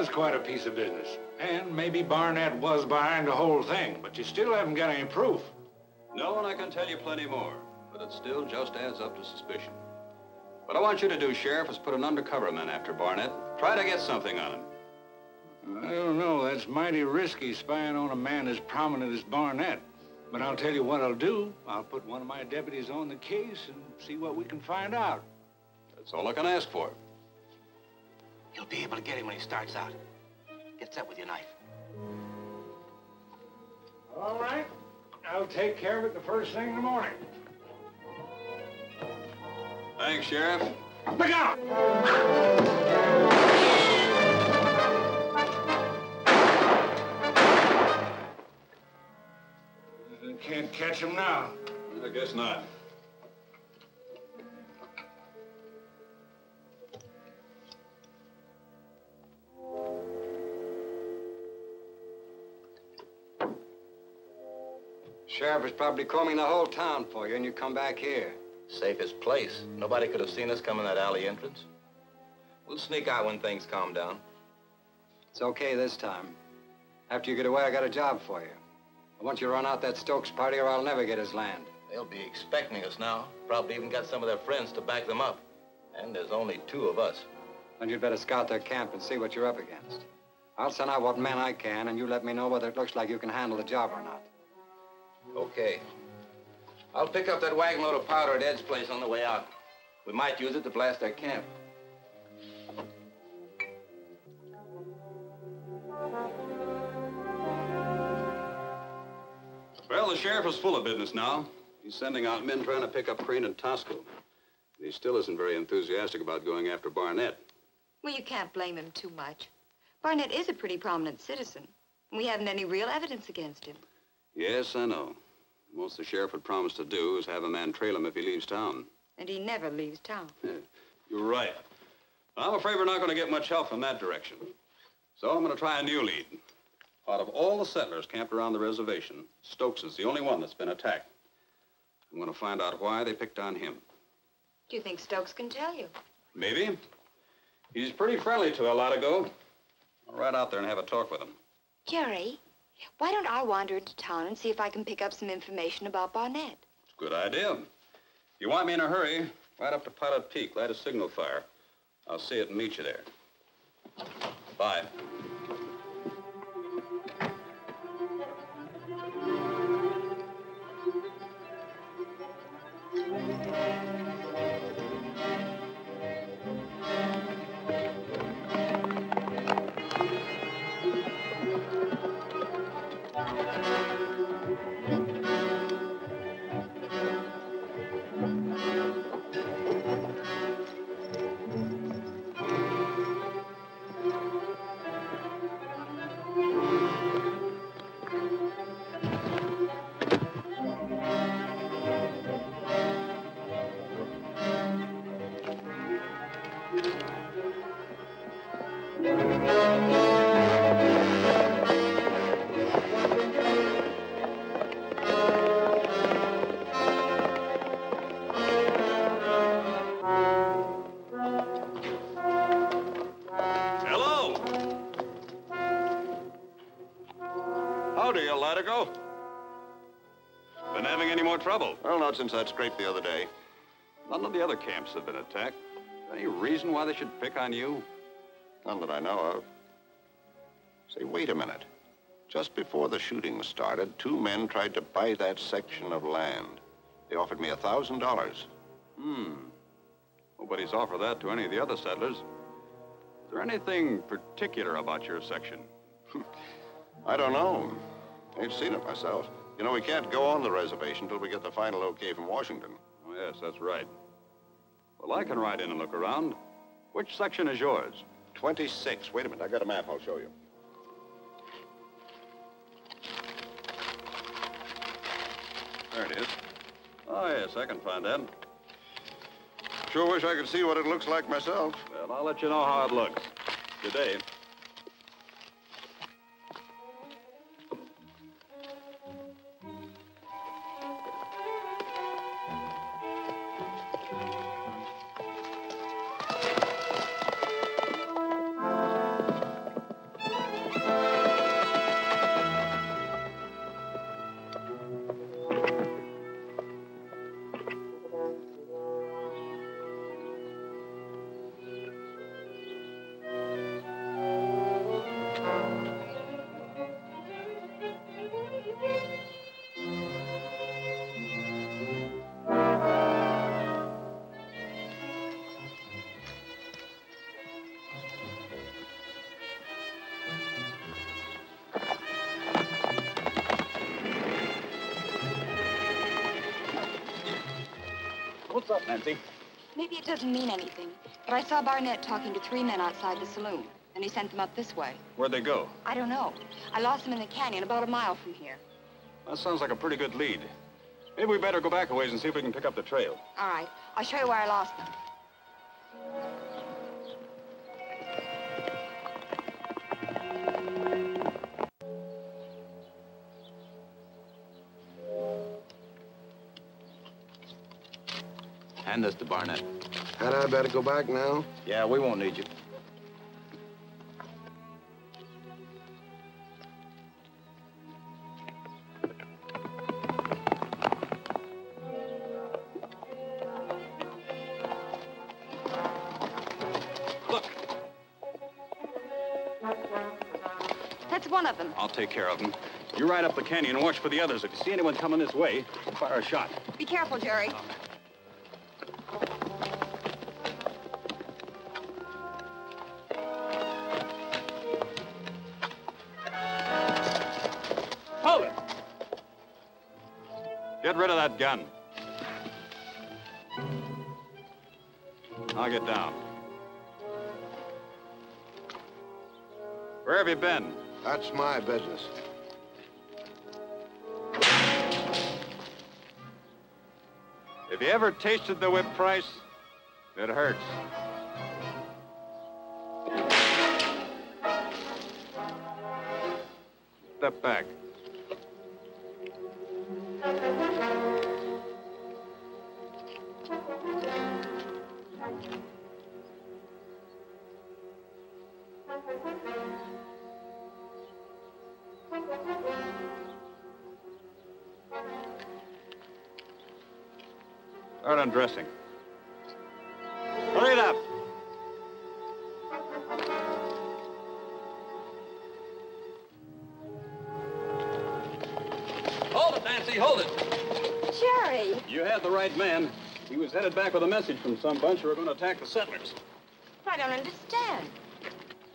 was quite a piece of business. And maybe Barnet was behind the whole thing, but you still haven't got any proof. No, and I can tell you plenty more, but it still just adds up to suspicion. What I want you to do, Sheriff, is put an undercover man after Barnet. Try to get something on him. I don't know. That's mighty risky, spying on a man as prominent as Barnet. But I'll tell you what I'll do. I'll put one of my deputies on the case and see what we can find out. That's all I can ask for. You'll be able to get him when he starts out. Get set with your knife. All right. I'll take care of it the first thing in the morning. Thanks, Sheriff. Look out! Can't catch him now. I guess not. Sheriff was probably combing the whole town for you, and you come back here. Safest place. Nobody could have seen us come in that alley entrance. We'll sneak out when things calm down. It's okay this time. After you get away, I got a job for you. I want you to run out that Stokes party or I'll never get his land. They'll be expecting us now. Probably even got some of their friends to back them up. And there's only two of us. Then you'd better scout their camp and see what you're up against. I'll send out what men I can, and you let me know whether it looks like you can handle the job or not. Okay. I'll pick up that wagon load of powder at Ed's place on the way out. We might use it to blast our camp. Well, the sheriff is full of business now. He's sending out men trying to pick up Crane and Tosco. He still isn't very enthusiastic about going after Barnet. Well, you can't blame him too much. Barnet is a pretty prominent citizen. And we haven't any real evidence against him. Yes, I know. Most the sheriff would promise to do is have a man trail him if he leaves town. And he never leaves town. You're right. I'm afraid we're not going to get much help from that direction. So I'm going to try a new lead. Out of all the settlers camped around the reservation, Stokes is the only one that's been attacked. I'm going to find out why they picked on him. Do you think Stokes can tell you? Maybe. He's pretty friendly to a lot Latigo. I'll ride out there and have a talk with him. Jerry, why don't I wander into town and see if I can pick up some information about Barnet? It's a good idea. You want me in a hurry, right up to Pilot Peak, light a signal fire. I'll see it and meet you there. Bye. Been having any more trouble? Well, not since that scrape the other day. None of the other camps have been attacked. Any reason why they should pick on you? None that I know of. Say, wait a minute. Just before the shooting started, two men tried to buy that section of land. They offered me a thousand dollars. Hmm. Nobody's offered that to any of the other settlers. Is there anything particular about your section? I don't know. Ain't seen it myself. You know, we can't go on the reservation till we get the final okay from Washington. Oh, yes, that's right. Well, I can ride in and look around. Which section is yours? 26. Wait a minute. I got a map. I'll show you. There it is. Oh, yes, I can find that. Sure wish I could see what it looks like myself. Well, I'll let you know how it looks. Good day. What's Nancy? Maybe it doesn't mean anything, but I saw Barnet talking to three men outside the saloon, and he sent them up this way. Where'd they go? I don't know. I lost them in the canyon about a mile from here. That sounds like a pretty good lead. Maybe we better go back a ways and see if we can pick up the trail. All right. I'll show you where I lost them. Hand this to Barnet. Had I better go back now? Yeah, we won't need you. Look, That's one of them. I'll take care of them. You ride up the canyon and watch for the others. If you see anyone coming this way, fire a shot. Be careful, Jerry. Hold Get rid of that gun. I'll get down. Where have you been? That's my business. If you ever tasted the whip price, it hurts. Step back. Start undressing. Hurry it up. Hold it, Nancy, hold it. Jerry! You had the right man. He was headed back with a message from some bunch who were going to attack the settlers. I don't understand.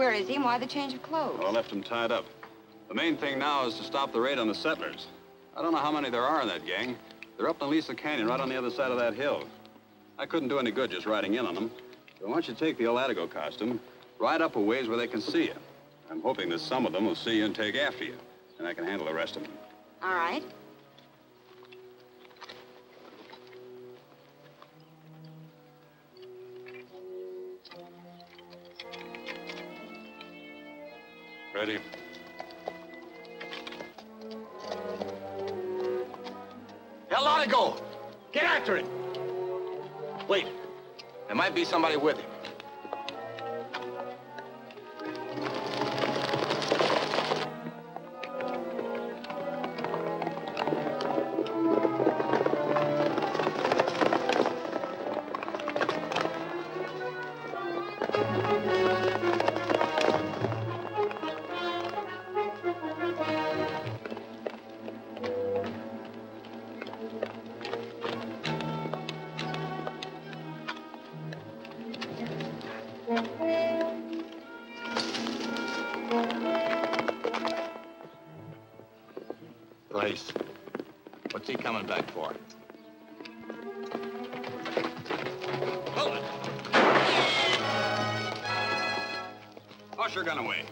Where is he and why the change of clothes? Well, I left him tied up. The main thing now is to stop the raid on the settlers. I don't know how many there are in that gang. They're up in Lisa Canyon, right on the other side of that hill. I couldn't do any good just riding in on them. So why don't you take the old Latigo costume, ride up a ways where they can see you. I'm hoping that some of them will see you and take after you, and I can handle the rest of them. All right. Ready? Hell, let it go. Get after it. Wait. There might be somebody with him. Lace. What's he coming back for? Hold it. Your gun away.